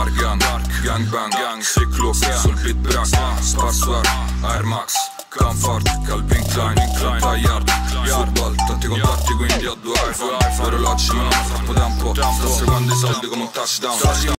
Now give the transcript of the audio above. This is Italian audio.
Dark Gang, Gang Bang, Gang, Sick Look, sul beat brack Sparsware, Air Max, Comfort, Calvin Klein, Klein, Yard, Football, tanti contatti quindi ho due iPhone. Orologi ma non ho troppo tempo. Sto seguendo i soldi come un touchdown.